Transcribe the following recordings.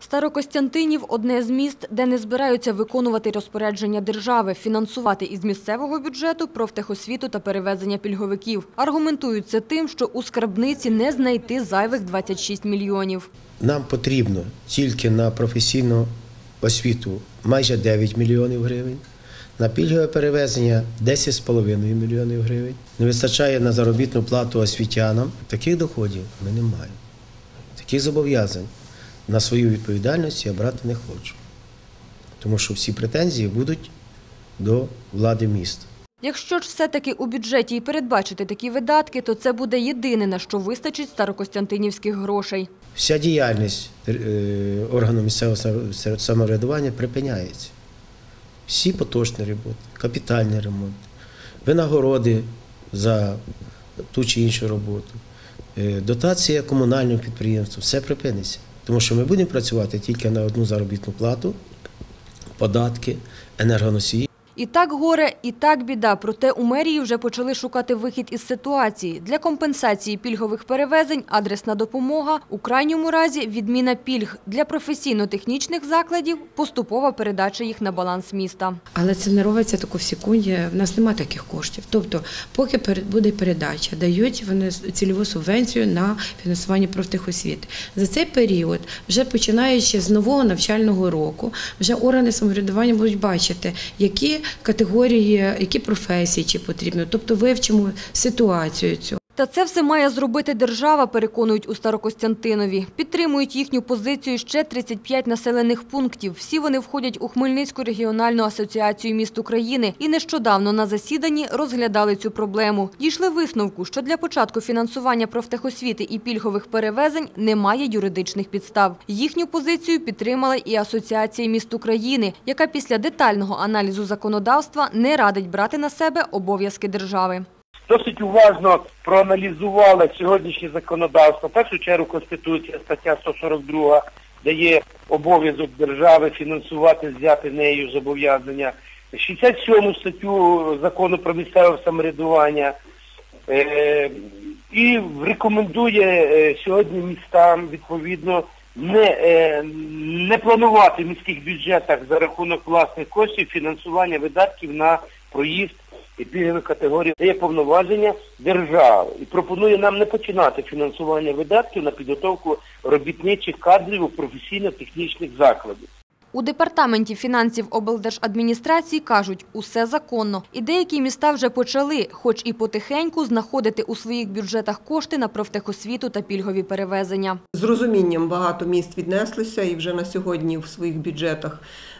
Старокостянтинів – одне з міст, де не збираються виконувати розпорядження держави, фінансувати із місцевого бюджету профтехосвіту та перевезення пільговиків. Аргументують це тим, що у скарбниці не знайти зайвих 26 мільйонів. Нам потрібно тільки на професійну освіту майже 9 мільйонів гривень, на пільгове перевезення 10,5 мільйонів гривень. Не вистачає на заробітну плату освітянам. Таких доходів ми не маємо. Таких зобов'язань на свою відповідальність я брати не хочу. Тому що всі претензії будуть до влади міста. Якщо ж все-таки у бюджеті і передбачити такі видатки, то це буде єдине, на що вистачить старокостянтинівських грошей. Вся діяльність е, органу місцевого самоврядування припиняється. Всі поточні роботи, капітальний ремонт, винагороди за ту чи іншу роботу, е, дотація комунального підприємства, все припиниться. Тому що ми будемо працювати тільки на одну заробітну плату, податки, енергоносії. І так горе, і так біда. Проте у мерії вже почали шукати вихід із ситуації. Для компенсації пільгових перевезень адресна допомога, у крайньому разі відміна пільг. Для професійно-технічних закладів поступова передача їх на баланс міста. Але це не робиться тако в секунді. В нас немає таких коштів. Тобто, поки буде передача, дають вони цільову субвенцію на фінансування профтехосвіти. За цей період, вже починаючи з нового навчального року, вже органи самоврядування будуть бачити, які категорії, які професії чи потрібно. Тобто вивчимо ситуацію цю. Та це все має зробити держава, переконують у Старокостянтинові. Підтримують їхню позицію ще 35 населених пунктів. Всі вони входять у Хмельницьку регіональну асоціацію міст України і нещодавно на засіданні розглядали цю проблему. Дійшли висновку, що для початку фінансування профтехосвіти і пільгових перевезень немає юридичних підстав. Їхню позицію підтримала і Асоціація міст України, яка після детального аналізу законодавства не радить брати на себе обов'язки держави. Досить уважно проаналізували сьогоднішнє законодавство. В першу чергу Конституція, стаття 142 дає обов'язок держави фінансувати, взяти нею зобов'язання. 67 статтю закону про місцеве самоврядування е, і рекомендує е, сьогодні містам відповідно не, е, не планувати в міських бюджетах за рахунок власних коштів фінансування видатків на проїзд і пільгових категорій дає повноваження держави і пропонує нам не починати фінансування видатків на підготовку робітничих кадрів у професійно-технічних закладах. У департаменті фінансів облдержадміністрації кажуть, усе законно. І деякі міста вже почали, хоч і потихеньку, знаходити у своїх бюджетах кошти на профтехосвіту та пільгові перевезення. З розумінням багато міст віднеслися і вже на сьогодні в своїх бюджетах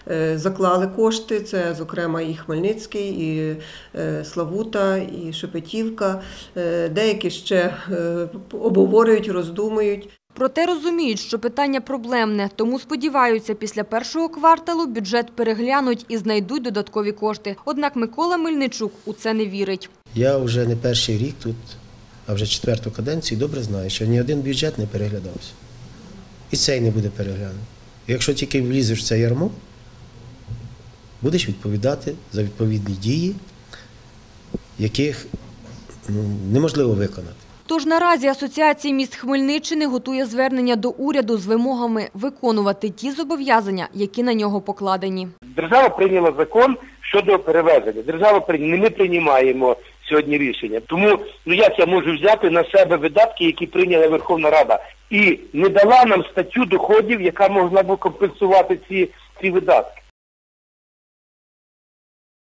е, заклали кошти. Це, зокрема, і Хмельницький, і е, Славута, і Шепетівка. Е, Деякі ще обговорюють, роздумують. Проте розуміють, що питання проблемне, тому сподіваються, після першого кварталу бюджет переглянуть і знайдуть додаткові кошти. Однак Микола Мельничук у це не вірить. Я вже не перший рік тут, а вже четверту каденцію добре знаю, що ні один бюджет не переглядався. І цей не буде переглянутий. Якщо тільки влізеш в це ярмо, будеш відповідати за відповідні дії, яких ну, неможливо виконати. Тож наразі Асоціація міст Хмельниччини готує звернення до уряду з вимогами виконувати ті зобов'язання, які на нього покладені. Держава прийняла закон щодо перевезення. Держава прийняла, ми приймаємо сьогодні рішення. Тому ну як я можу взяти на себе видатки, які прийняла Верховна Рада, і не дала нам статтю доходів, яка могла б компенсувати ці, ці видатки.